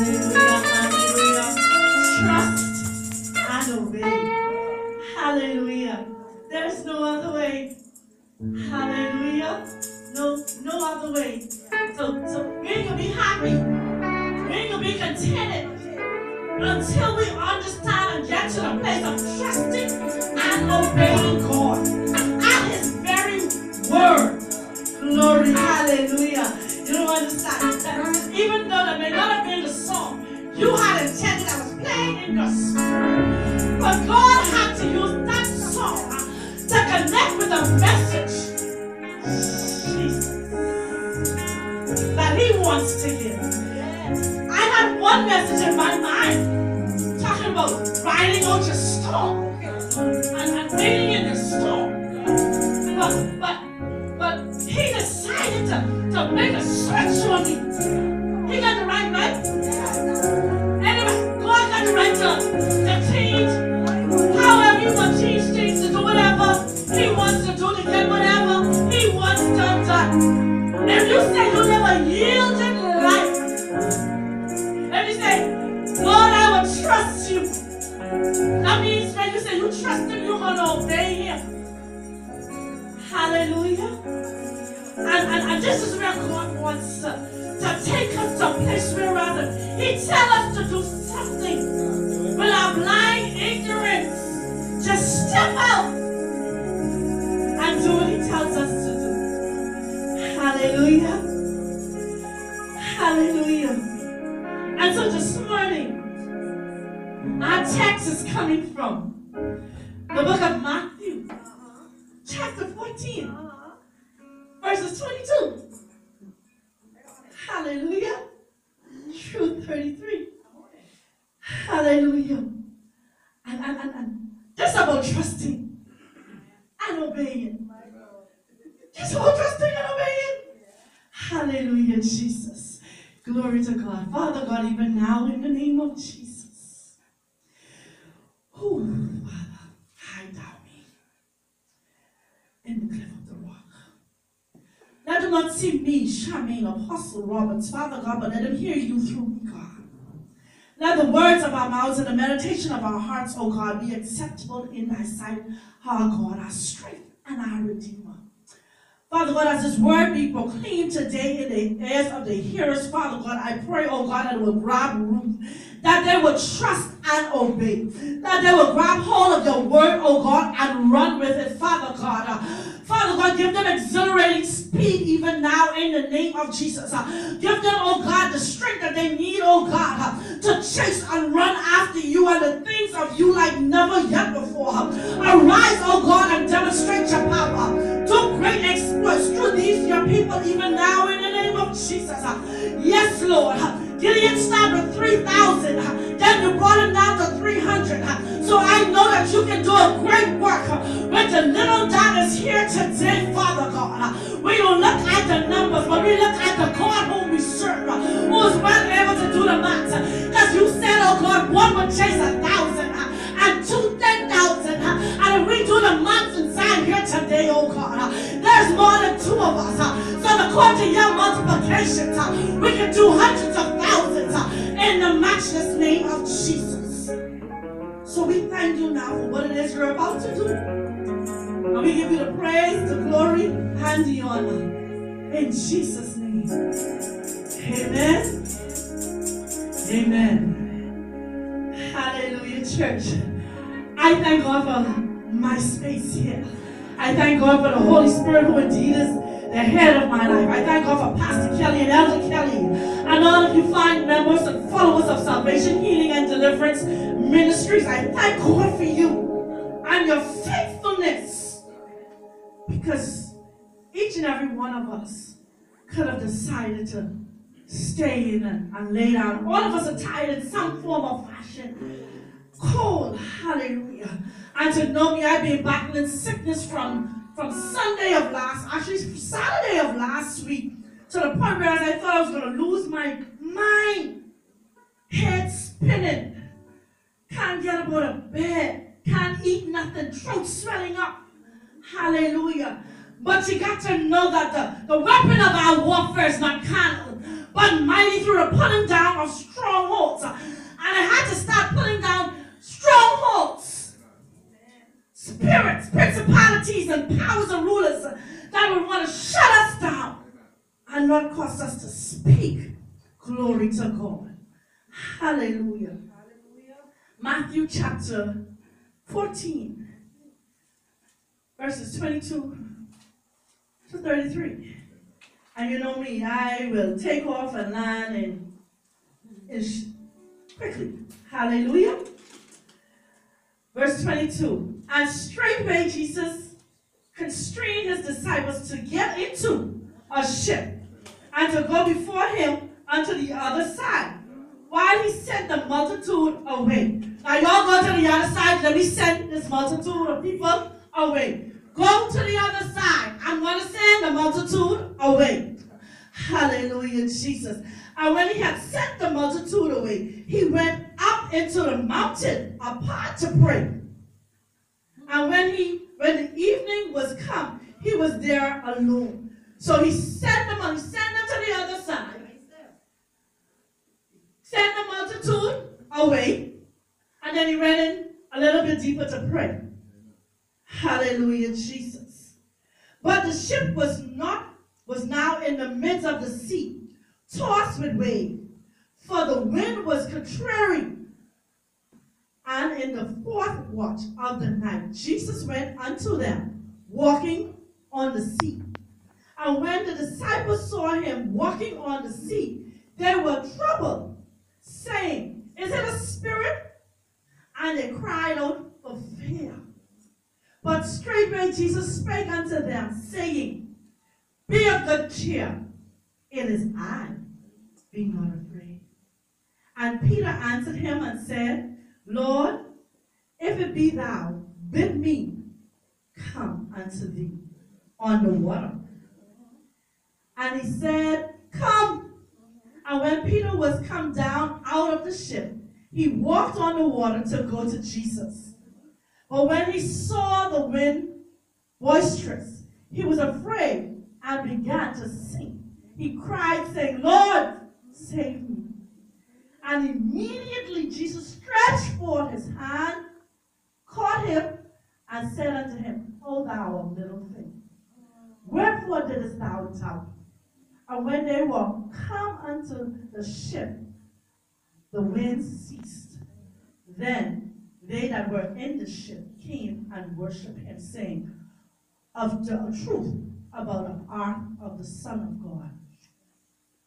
Hallelujah, hallelujah. Trust and obey. Hallelujah. There's no other way. Hallelujah. No, no other way. So, so we ain't gonna be happy. We ain't gonna be contented until we understand and get to the place of trusting and obeying God and His very word. Glory, hallelujah. You don't understand spirit, but God had to use that song to connect with a message that He wants to give. I had one message in my mind talking about riding out your storm and, and waiting in the storm. But, but, but he decided to, to make a switch on me. This is where God wants to, to take us to a place where rather He tells us to do something with our blind ignorance. Just step out and do what He tells us to do. Hallelujah. Hallelujah. And so this morning, our text is coming from Hallelujah. And, and, and, and just about trusting and obeying. Just about trusting and obeying. Hallelujah, Jesus. Glory to God. Father God, even now in the name of Jesus. Oh, Father, hide thou me in the cliff of the rock. Let them not see me, Chamine, Apostle Roberts, Father God, but let them hear you through me, God. Let the words of our mouths and the meditation of our hearts, O God, be acceptable in thy sight, our God, our strength and our Redeemer. Father God, as this word be proclaimed today in the ears of the hearers, Father God, I pray, oh God, that it will grab root, that they will trust and obey, that they will grab hold of your word, oh God, and run with it, Father God. Father God, give them exhilarating speed even now in the name of Jesus. Uh, give them, oh God, the strength that they need, oh God, uh, to chase and run after you and the things of you like never yet before. Uh, arise, oh God, and demonstrate your power. Do great exploits through these your people even now in the name of Jesus. Yes, Lord. Gideon started with 3,000. Then you brought him down to 300. uh, So I know that you can do a great work with the little that is here today, Father God. We don't look at the numbers, but we look at the God whom we serve, who is well able to do the math. Because you said, oh God, one would chase a thousand and two ten thousand. And if we do the math inside here today, oh God, there's more than two of us. So according to your multiplication, we can do hundreds of thousands in the matchless name of Jesus. So we thank you now for what it is you're about to do. And we give you the praise, the glory, and the honor. In Jesus' name. Amen. Amen. Hallelujah, church. I thank God for my space here. I thank God for the Holy Spirit who indeed is the head of my life. I thank God for Pastor Kelly and Elder Kelly and all of you fine members and followers of Salvation, Healing, and Deliverance Ministries. I thank God for you and your faithfulness because each and every one of us could have decided to stay in and, lay down. All of us are tired in some form or fashion. Cold, hallelujah. And to know me, I've been battling sickness from, from Sunday of last, actually Saturday of last week, to the point where I thought I was going to lose my mind. Head spinning. Can't get up out of bed. Can't eat nothing. Throat swelling up. Hallelujah. But you got to know that the, the weapon of our warfare is not carnal, but mighty through the pulling down of strongholds. And I had to start pulling down strongholds spirits, principalities, and powers and rulers that would want to shut us down and not cause us to speak. Glory to God. Hallelujah. Hallelujah. Matthew chapter 14, verses 22 to 33. And you know me, I will take off and land in, in quickly. Hallelujah. Verse 22. And straightway Jesus constrained his disciples to get into a ship and to go before him unto the other side while he sent the multitude away. Now y'all go to the other side. Let me send this multitude of people away. Go to the other side. I'm going to send the multitude away. Hallelujah, Jesus. And when he had sent the multitude away, he went up into the mountain apart to pray. And when he when the evening was come, he was there alone. So he sent them on, he sent them to the other side. Sent the multitude away. And then he ran in a little bit deeper to pray. Hallelujah, Jesus. But the ship was not, was now in the midst of the sea, tossed with waves, for the wind was contrary. And in the fourth watch of the night, Jesus went unto them, walking on the sea. And when the disciples saw him walking on the sea, they were troubled, saying, Is it a spirit? And they cried out for fear. But straightway Jesus spake unto them, saying, Be of good cheer, it is I, be not afraid. And Peter answered him and said, Lord, if it be thou, bid me come unto thee on the water. And he said, Come. And when Peter was come down out of the ship, he walked on the water to go to Jesus. But when he saw the wind boisterous, he was afraid and began to sink. He cried, saying, Lord, save me. And immediately Jesus stretched forth his hand, caught him, and said unto him, O thou little faith, wherefore didst thou doubt? And when they were come unto the ship, the wind ceased. Then they that were in the ship came and worshipped him, saying, Of the truth about the art of the Son of God.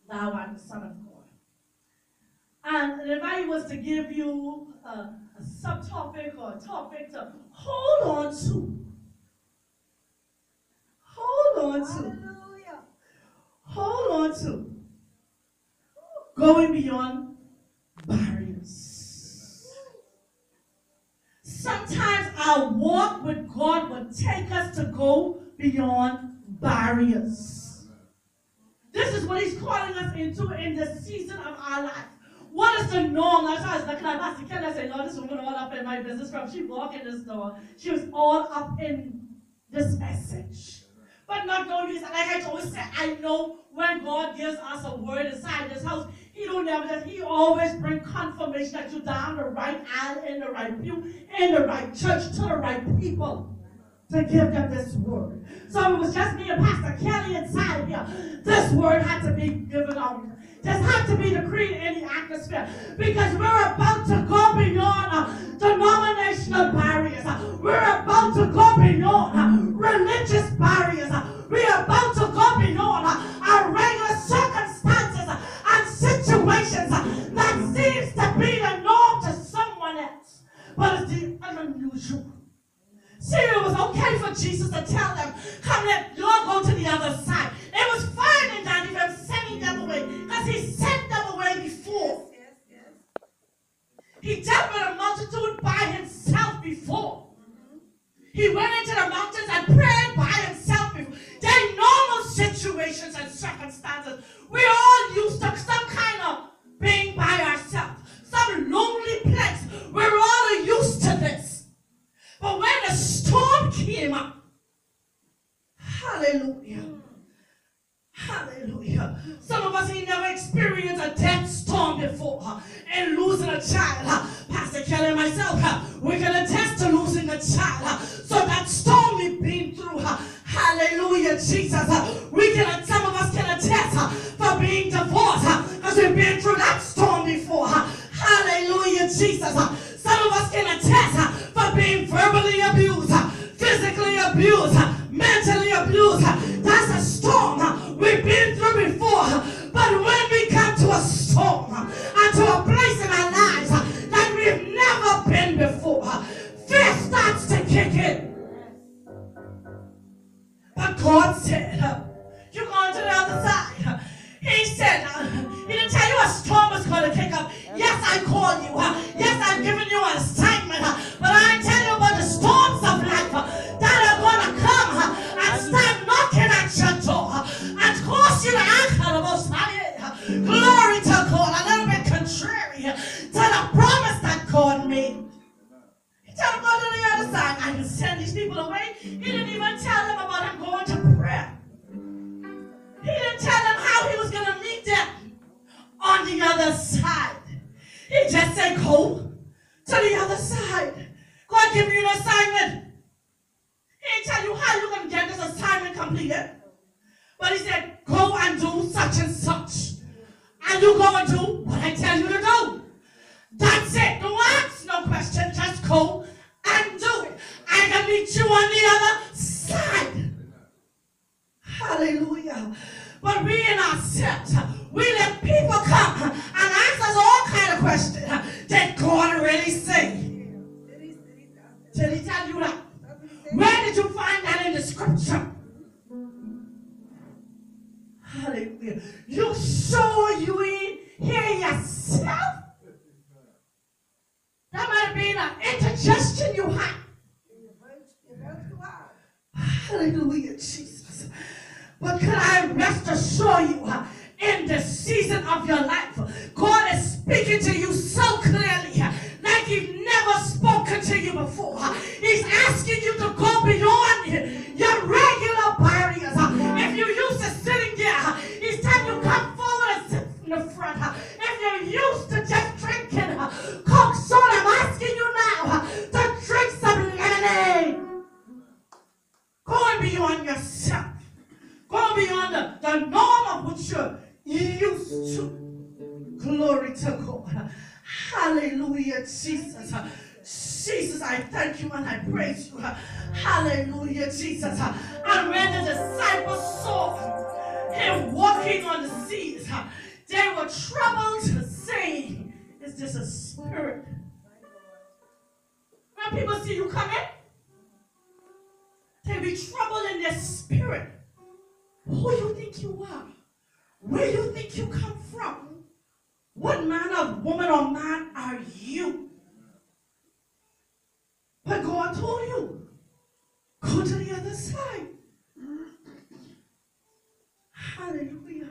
Thou art the Son of God. And if I was to give you a, a subtopic or a topic to hold on to, hold on to, Hallelujah. hold on to, going beyond barriers. Sometimes our walk with God will take us to go beyond barriers. This is what He's calling us into in the season of our life. What is the norm? That's why I was looking at Pastor Ken. I said, Lord, this woman all up in my business from she walked in this door. She was all up in this message. But not knowing this, like I always say, I know when God gives us a word inside this house, He don't never just, He always bring confirmation that you're down the right aisle, in the right pew, in the right church, to the right people to give them this word. So it was just me and Pastor Kelly inside here. This word had to be given out. This had to be decreed in the atmosphere because we're about to go beyond uh, denominational barriers. Uh, we're about to go beyond uh, religious barriers. Uh, we're about to go beyond uh, our regular circumstances uh, and situations that seems to be the norm to someone else, but it's the unusual. See, it was okay for Jesus to tell them, come let y'all go to the other side. It was fine in that even sending them away because he sent them away before. Yes, yes. He dealt with a multitude by himself before. Mm-hmm. He went into the mountains and prayed by himself before. There are normal situations and circumstances. We all used to some kind of being by ourselves, storm was going to kick up. Yes, I called you. We let people come and ask us all kind of questions. Did God really say? Did he tell you that? Where did you find that in the scripture? Hallelujah. You sure you ain't hear yourself? That might have been an indigestion you had. Hallelujah, Jesus. But could I you're used to. Glory to God. Hallelujah, Jesus. Jesus, I thank you and I praise you. Hallelujah, Jesus. And when the disciples saw him walking on the seas, they were troubled, saying, Is this a spirit? When people see you coming, they be troubled in their spirit. Who do you think you are? Where do you think you come from? What man of woman or man are you? But God told you, go to the other side. Hallelujah.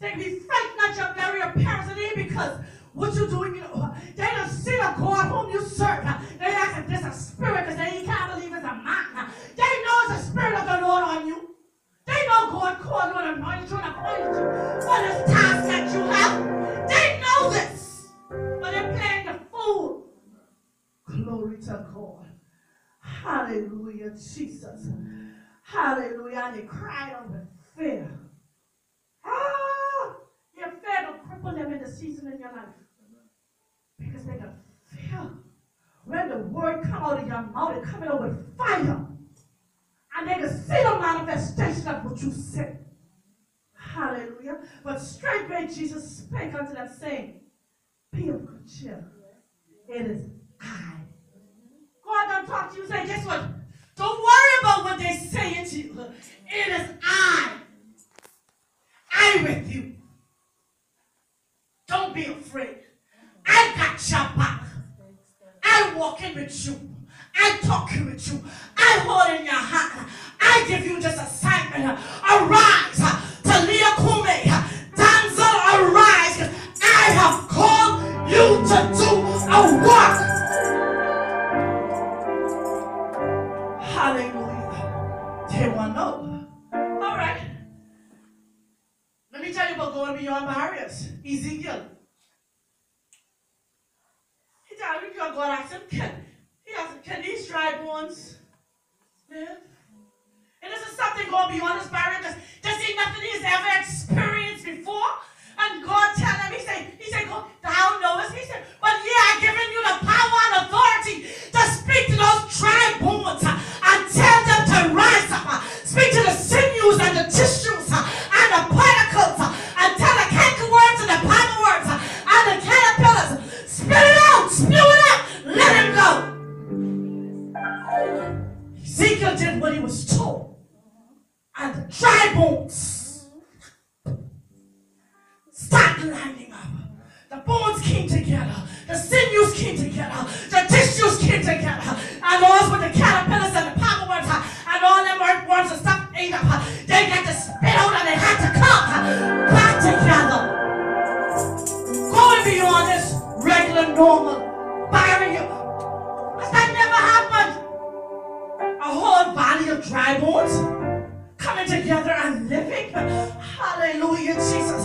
They be fighting at your very appearance today because what you doing, you know, they don't see the God whom you serve. They ask if there's a spirit because they can't believe it's a man. They know it's the spirit of the Lord on you. They know God called you and anointed you and for this task that you have. They know this. But they're playing the fool. Glory to God. Hallelujah, Jesus. Hallelujah. And they cried out with fear. Ah! Your fear will cripple them in the season in your life. Because they got fear. When the word come out of your mouth, it coming out with fire. And they can see the manifestation of what you said. Hallelujah. But straightway Jesus spake unto them, saying, Be of good cheer. It is I. God don't talk to you, say, guess what? Don't worry about what they say to you. It is I. I with you. Don't be afraid. I got your back. I'm walking with you. I'm talking with you. I hold in your hand. I give you this assignment. Arise. everybody was told. and the dry bones start lining up. The bones came together, the sinews came together, the tissues came together, and all with the caterpillars and the papa worms and all them earthworms and stuff ate up. They got to spit out and they had to come back together. Going beyond this regular normal Whole of dry bones coming together and living. Hallelujah, Jesus.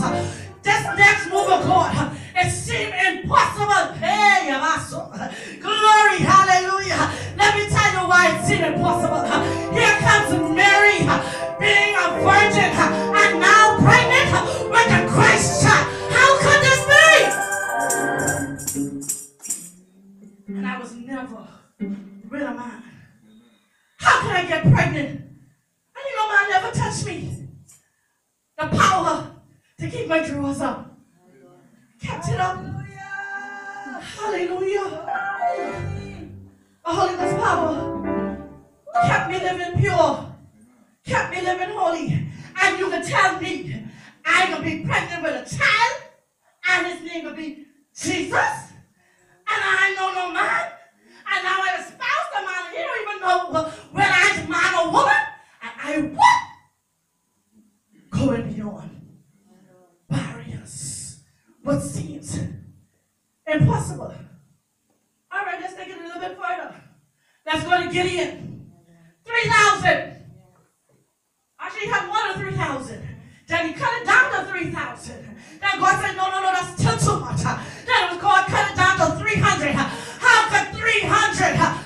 This next move of God, it seemed impossible. Hey, glory, hallelujah. Let me tell you why it seemed impossible. Here comes Mary, being a virgin, and now pregnant with a Christ child. How could this be? And I was never with a man. Can I get pregnant? And you know, man never touched me. The power to keep my drawers up. Kept it up. Hallelujah. The Holy Ghost power kept me living pure. Kept me living holy. And you can tell me going to be pregnant with a child and his name will be Jesus. And I know no man. And now I man. Know whether I'm or woman. And I what? Going beyond barriers. What seems impossible. All right, let's take it a little bit further. Let's go to Gideon. 3,000. Actually, he had one or 3,000. Then he cut it down to 3,000. Then God said, no, no, no, that's still too much. Then God cut it down to 300. How could 300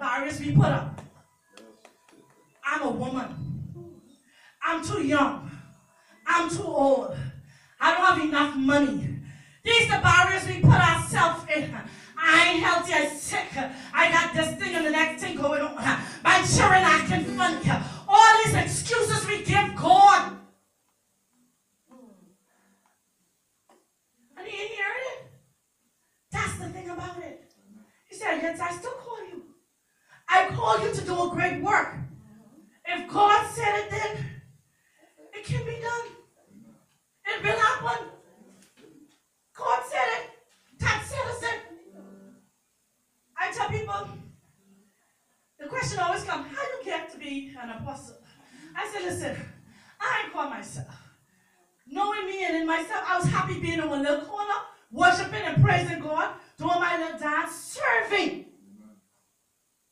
barriers we put up? I'm a woman. I'm too young. I'm too old. I don't have enough money. These are the barriers we put ourselves in. I ain't healthy, I'm sick. I got this thing and the next thing going on. My children acting funny. All these excuses we give God. And he ain't hearing it. That's the thing about it. He said, Yes, I still you. I call you to do a great work. If God said it, then it can be done. It will happen. God said it. That settles it. I tell people, the question always comes, how you get to be an apostle? I said, listen, I call myself. Knowing me and in myself, I was happy being in one little corner, worshiping and praising God, doing my little dance, serving.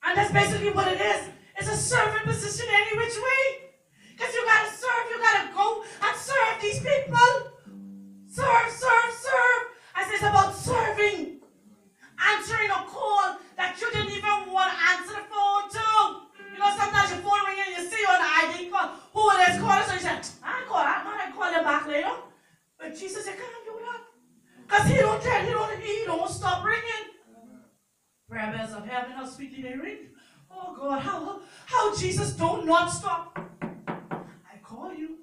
And that's basically what it is. It's a servant position any which way. Because you gotta serve, you gotta go and serve these people. Serve, serve, serve. I say it's about serving. Answering a call that you didn't even want to answer the phone to. You know, sometimes your phone ring and you see on the ID call who it is calling, so you say, I call, I know I call them back later. But Jesus said, can't do that. Because he don't tell, he don't, he don't stop ringing. Bells of heaven, how sweetly they ring. Oh God, how, how Jesus don't not stop. I call you.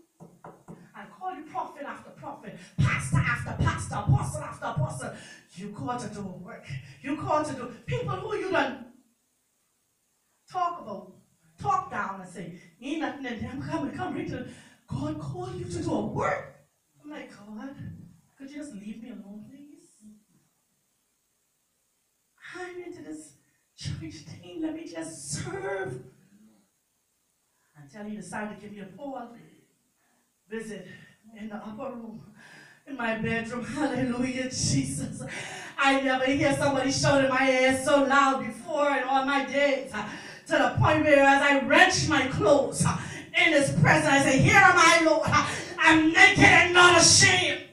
I call you prophet after prophet, pastor after pastor, apostle after apostle. You call to do work. You call to do people who you done talk about, talk down and say, ain't nothing in them. Come and come right to God call you to do a work. I'm like, God, could you just leave me alone, please? I'm into this church thing. Let me just serve. Until he decided to give me a Paul visit in the upper room. In in my bedroom. Hallelujah, Jesus. I never hear somebody shouting my ass so loud before in all my days. uh, To the point where as I wrench my clothes uh, in his presence, I say, Here am I, Lord. Uh, I'm naked and not ashamed.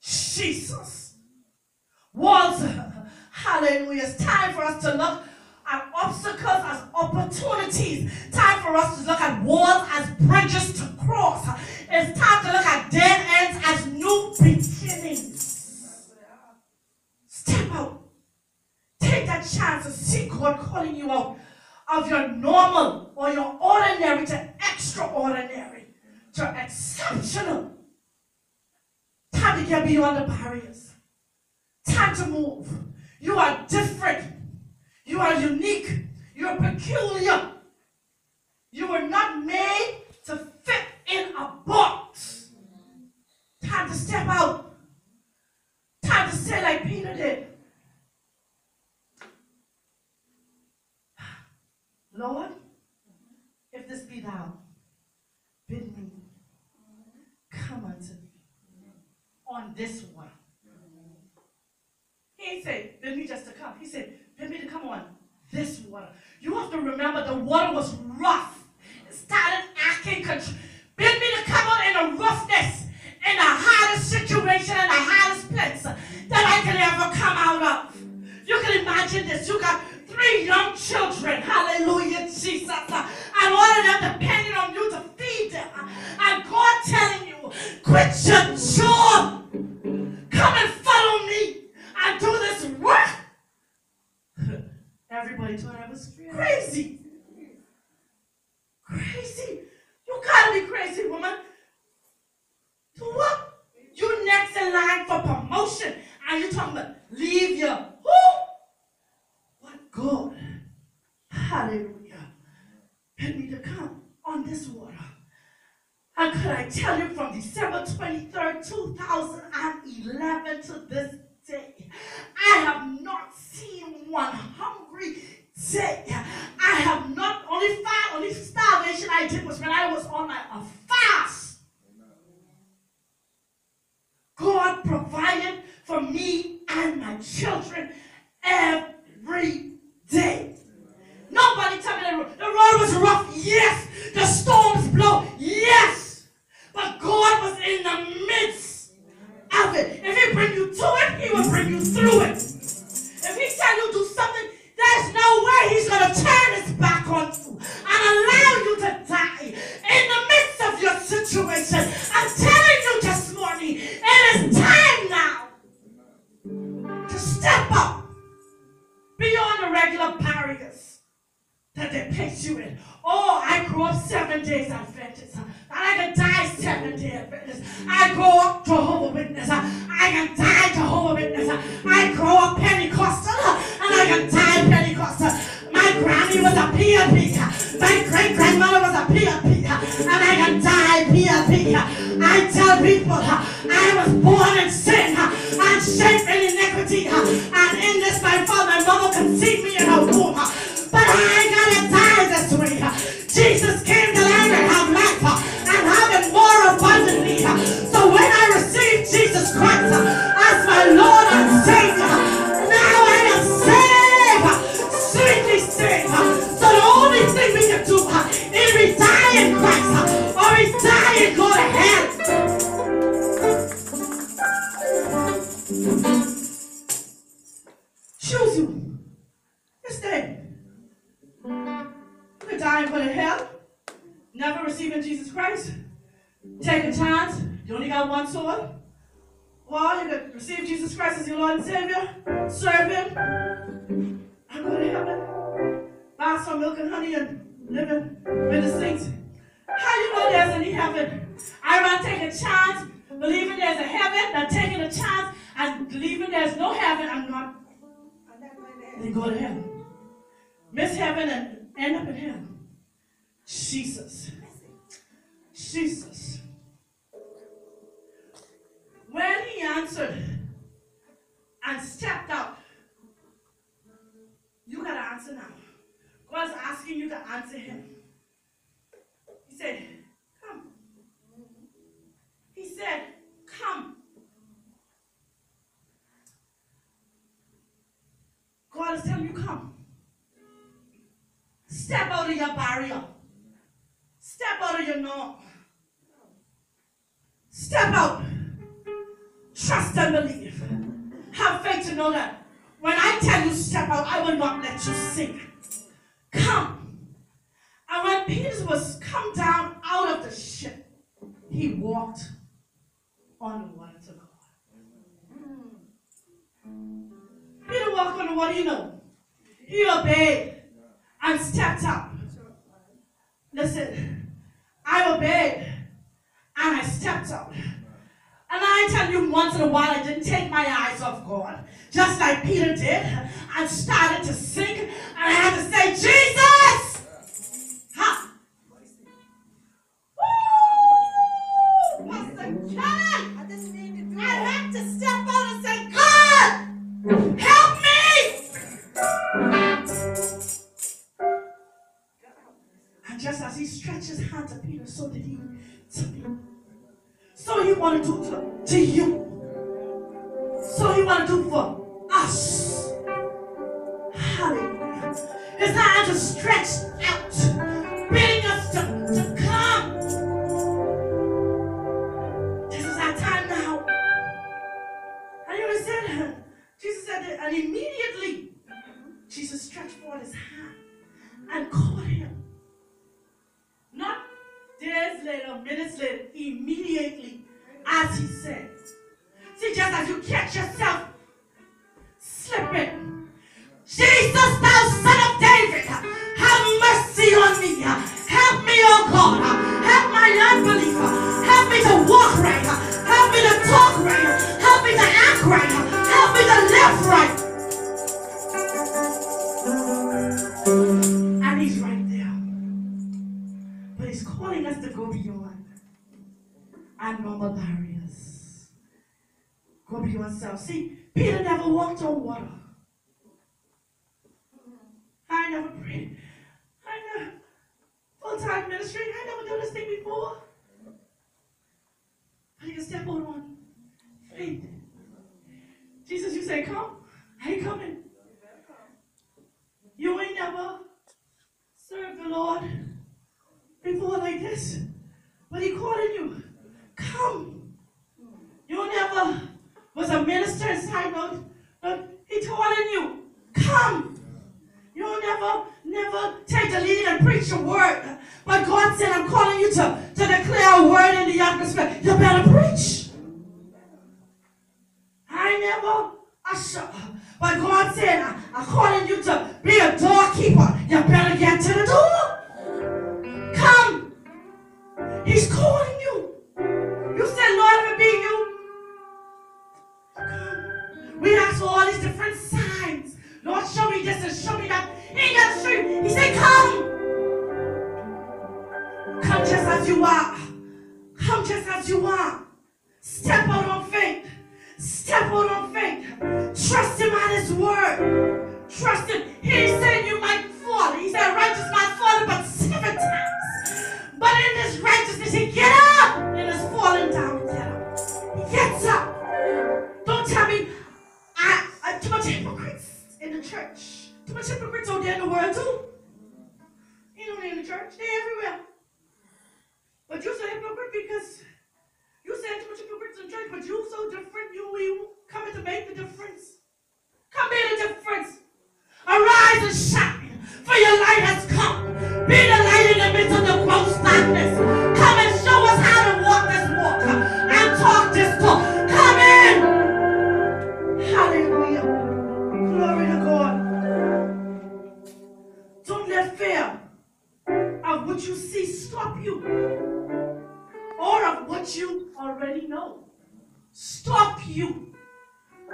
Jesus. Walter, hallelujah. It's time for us to look at obstacles as opportunities. Time for us to look at walls as bridges to cross. It's time to look at dead ends as new beginnings. Step out. Take that chance to see God calling you out of your normal or your ordinary to extraordinary to exceptional. Time to get beyond the barriers. Time to move. You are different. You are unique. You are peculiar. You were not made to fit in a box. Time to step out. Time to say like Peter did. Lord, if this be thou, bid me come unto thee on this water. He said, bid me just to come. He said, bid me to come on this water. You have to remember the water was rough. It started acting control. Bid me to come on in the roughness, in the hardest situation, in the hardest place that I can ever come out of. You can imagine this. You got three young children. Hallelujah, Jesus. And all of them depending on you to feed them. And God telling you, quit your job. him. Jesus. Jesus. When he answered and stepped out, you gotta answer now. God's asking you to answer him. He said, Come. He said, Come. God is telling you, Come out of your barrier. Step out of your norm. Step out. Trust and believe. Have faith to know that when I tell you step out, I will not let you sink. Come. And when Peter was come down out of the ship, he walked on the water to God. Peter walked on the water, you know. He obeyed and stepped up. Listen, I obeyed and I stepped up. And I tell you, once in a while, I didn't take my eyes off God, just like Peter did, and started to sink, and I had to say, Jesus! And caught him. Not days later, minutes later, immediately, as he said. See, just as you catch yourself Go beyond self. See, Peter never walked on water. I never prayed. I never full-time ministry. I never done this thing before. I can step on faith. Jesus, you say, come. I ain't coming. You ain't never served the Lord before like this. But he calling you. Come. You never was a minister inside no, no he calling you. Come. You'll never, never take the lead and preach a word. But God said, I'm calling you to, to declare a word in the atmosphere. You better preach. I never I usher. But God said, I'm calling you to be a doorkeeper. You better get to the door. His word. Trust him.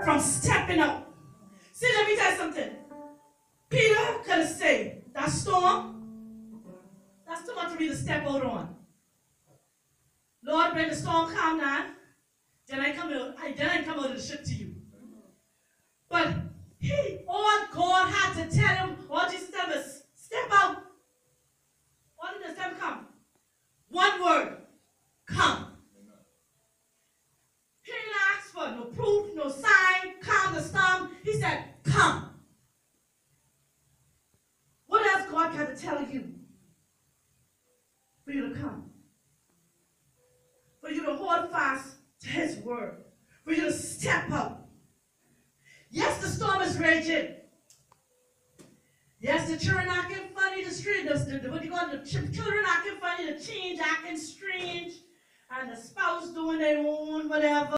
From stepping out. See, let me tell you something. Peter could said, that storm, that's too much for me to step out on. Lord, when the storm calm down, then I come out, I, then I come out of the ship to you. But he, all God had to tell him, all Jesus said was, step out. What did the step come? One word, come for no proof, no sign, calm the storm. He said, come. What else God got to tell you for you to come? For you to hold fast to his word. For you to step up. Yes, the storm is raging. Yes, the children acting funny, the street, the, the, the what do you call it? The children children acting funny, the change acting strange, and the spouse doing their own whatever.